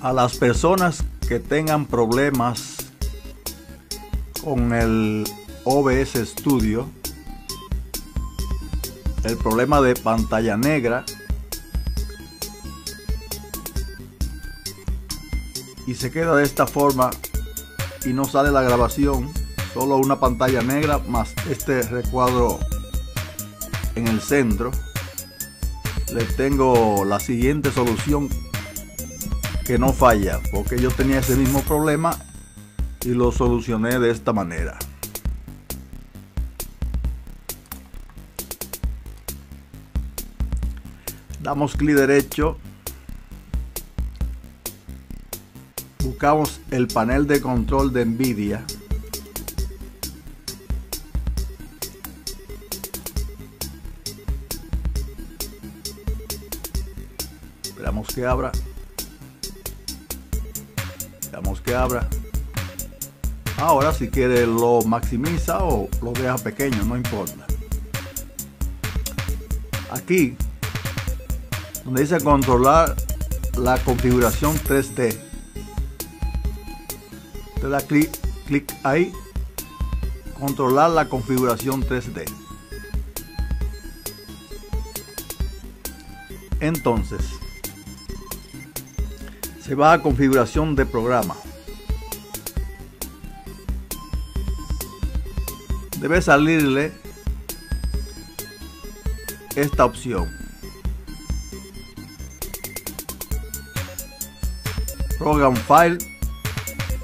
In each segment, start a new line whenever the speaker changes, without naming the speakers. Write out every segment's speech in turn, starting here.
a las personas que tengan problemas con el OBS Studio, el problema de pantalla negra y se queda de esta forma y no sale la grabación, solo una pantalla negra más este recuadro en el centro. Le tengo la siguiente solución que no falla, porque yo tenía ese mismo problema y lo solucioné de esta manera. Damos clic derecho. Buscamos el panel de control de NVIDIA. Esperamos que abra. Esperamos que abra. Ahora si quiere lo maximiza o lo deja pequeño, no importa. Aquí, donde dice controlar la configuración 3D. Te da clic, clic ahí, controlar la configuración 3D. Entonces, se va a configuración de programa. Debe salirle esta opción. Program File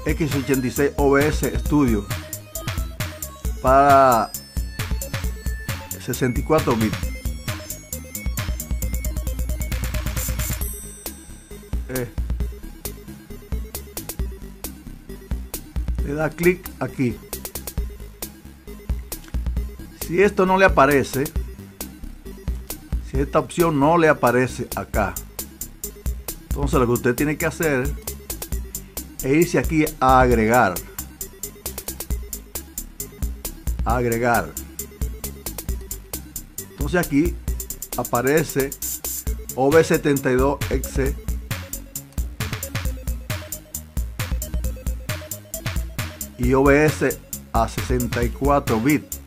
X86 OBS Studio para 64 bits. Eh. Le da clic aquí. Si esto no le aparece, si esta opción no le aparece acá, entonces lo que usted tiene que hacer es irse aquí a agregar. agregar. Entonces aquí aparece OB72X y OBS a 64 bits.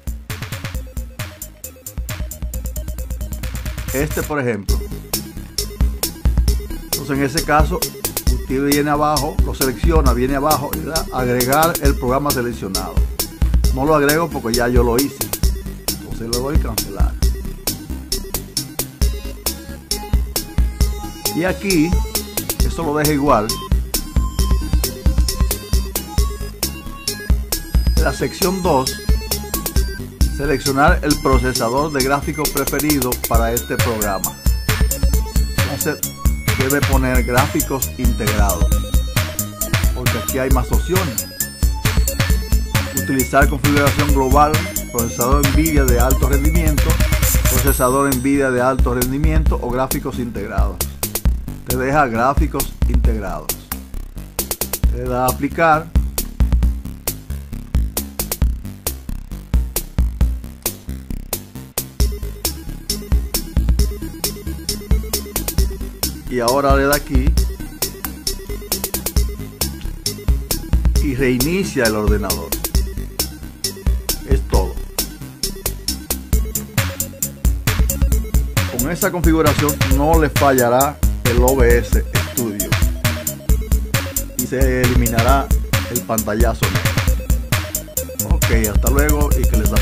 Este, por ejemplo. Entonces, en ese caso, usted viene abajo, lo selecciona, viene abajo y da agregar el programa seleccionado. No lo agrego porque ya yo lo hice. Entonces le doy cancelar. Y aquí, esto lo deja igual. La sección 2 seleccionar el procesador de gráficos preferido para este programa. Entonces debe poner gráficos integrados, porque aquí hay más opciones. Utilizar configuración global, procesador NVIDIA de alto rendimiento, procesador NVIDIA de alto rendimiento o gráficos integrados. Te deja gráficos integrados. Te da a aplicar y ahora le da aquí y reinicia el ordenador. Es todo. Con esa configuración no le fallará el OBS Studio y se eliminará el pantallazo. Ok hasta luego y que les da